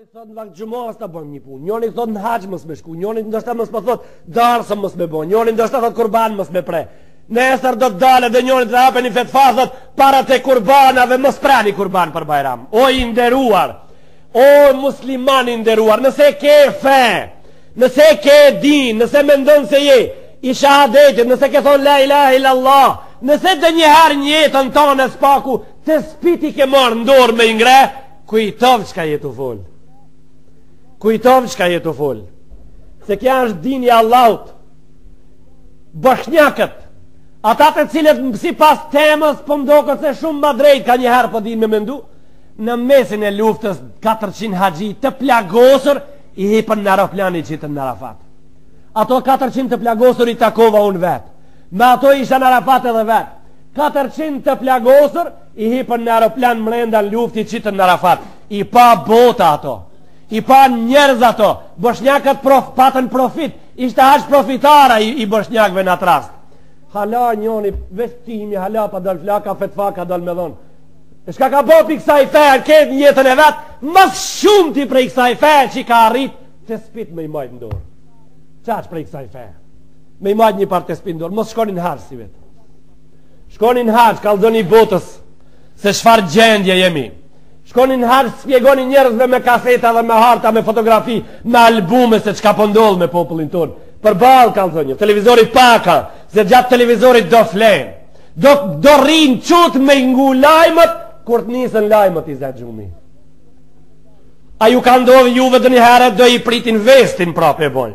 Njoni thot në vakt xhumasë të bëjmë një punë, njoni thot në haxh mos me shku, njoni ndoshta mos me thot darsëm mos me bo, njoni ndoshta thot kurban mos me pre. Nesër do të dalë dhe njoni të na jape një fetfa thot paratë kurbanave mos pre një kurban për bajram. O i nderuar, o musliman i nderuar, nëse ke fe, nëse ke din, nëse mendon se je i shahadetit, nëse ke thonë la ilahe illallah, nëse ti njëherë n'jetën tonde së paku, tespit i ke marrë n'dorë me i ngre, Kujto çka je tu fol Kujto çka je tu fol Se kja është dini i Allahut Boshnjakët Ata të cilët më sipas temës Po mdo këtë se shumë më drejt Ka njëherë po di me mendu Në mesin e luftës 400 haxhi të plagosur I hipën në aeroplan i qitën në Arafat Ato 400 të plagosur i takova unë vetë Me ato isha në Arafat edhe vetë 400 të plagosur I hipën në aeroplan mrenda në luftë i qitën në Arafat. I pa bota ato. I pa njerëz ato. Boshnjakët prof, patën profit. Ishte haxh profitar ai i boshnjakëve në atë rast. Hala njoni, veç t'i imi hala pa dal flaka, fetfa ka dal me dhonë. E çka ka bo ti ksaj fe, në ketë jetën e vet, ma së shumti prej ksaj fe, që i ka arrit, tespit me i majt n'dorë. Qaq prej ksaj fe? Me i majt një par tespi n'dorë, mos shkoni n'haxh sivjet. Shkoni në haxh, kallëzoni botës se çfarë gjendje jemi. Shkoni në haxh, spjegoni njerëzve me kaseta dhe me harta, me fotografi, me albume se çka po ndodh me popullin tonë. Përballë kallëzon, televizori paka, se gjatë televizorit do flen. Do do rrin çut me ngu lajmet kur të nisin lajmet i ze gjumi. A ju ka ndodhë juve ndonjëherë do i presin vestin pra pe bojn.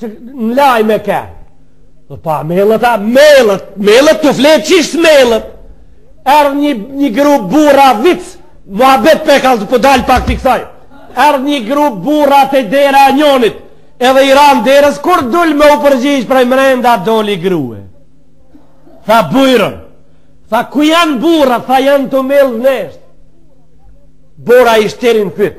Që në lajmë e ke. Dhe po, millet, a, millet, millet tu flejt, çish millet? Erdh një, një grup burra vic, muhabet pe kall te po dal pak ti kësaj. Erdh një grup burra te dera e njonit, edhe i ranë derës, kur dul me u përgjigj prej mrenda, doli grue. Tha bujrum, tha ku janë burrat, tha janë tu mjell vneshtë. Burra i shterin pyt.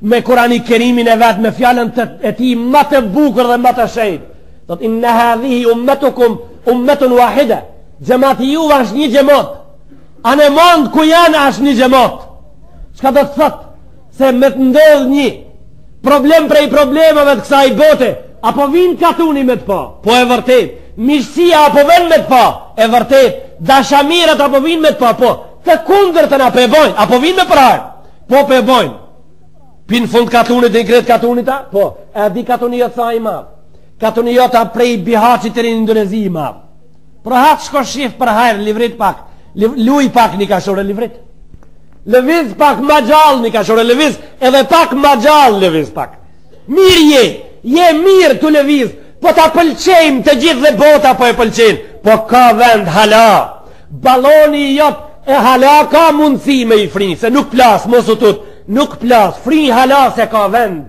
me Kurani Kerimin e vet, me fjalën e tij ma të bukur dhe ma të shejt. Thot inne hadhihi ummetukum, ummetun wahida. Xhemati juaj është një xhemat. Anëmbanë ku janë është një xhemat. Çka do të thotë? Se me të ndodhë një problem prej problemeve të kësaj bote, a po vijn katuni me të pa, po e vërtet, miqësia a po vijn me të pa, e vërtet, dashamirët a po vijn me të pa, po, të kundërtën pe bojnë, a po vijn me prajnë. Po pe bojnë. Pin fund katunit dhe i krejt katunit ta? Po, e di katuni jot sa i madh. Katuni jot â prej Bihaqit teri n'Indonezi i madh. Për hatë shko shif për hajr, livrit pak. Liv, luj pak nikashore livrit. Lëviz pak ma gjallë nikashore lëviz, edhe pak ma gjallë lëviz pak. Mirë je, je mirë tu lëviz, po ta pëlqejmë të gjithë dhe bota po e pëlqen, po ka vend hala. Baloni i jot e hala ka mundësi me i fri se nuk plas mos u tut nuk plas fri hala se ka vend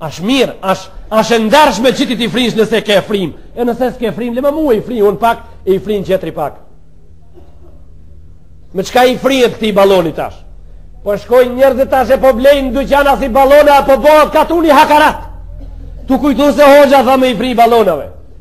ash mirë ash ash e ndershme që ti t'i frish nëse ke frim e nëse s'ke frim le më mua i fri un pak e i frin tjetri pak me çka i fri e këtij baloni tash po shkojnë njerëzit tash e po blejnë n'dyqana si balona a po bohet katuni hakarat tu kujtu se hoxha tha me i fri balonave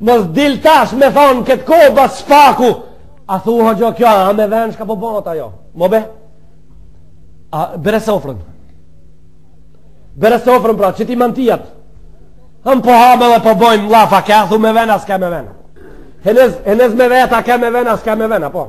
Mos dil tash me thonë këtë koba spaku A thu a gjo kjo a me venë shka po bohet ajo Mo be A bere sofrën Bere sofrën pra qiti mantijat Hëm po hamë dhe po bojmë lafa ke a thu me venë a s'ke me venë Henez, henez me vetë a ke me venë a s'ke me venë po